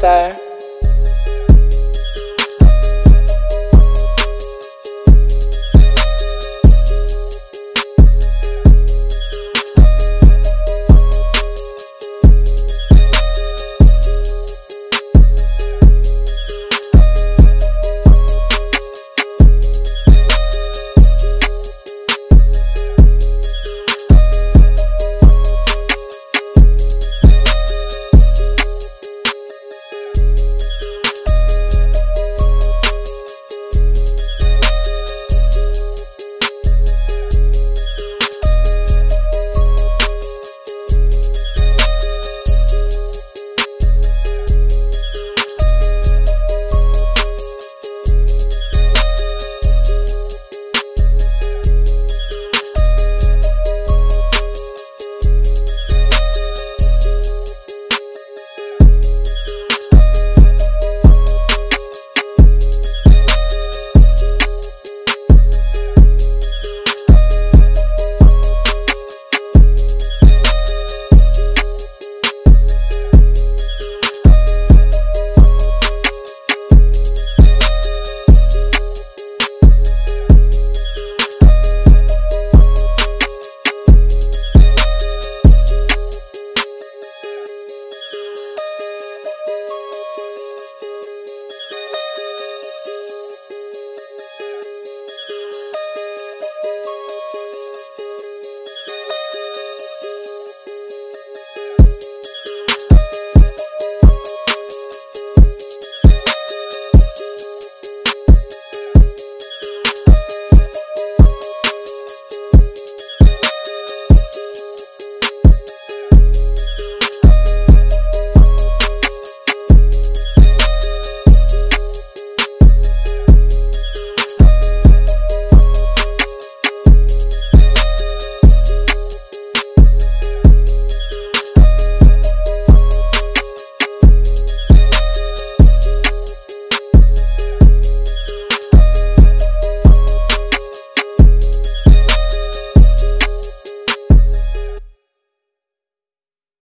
sir.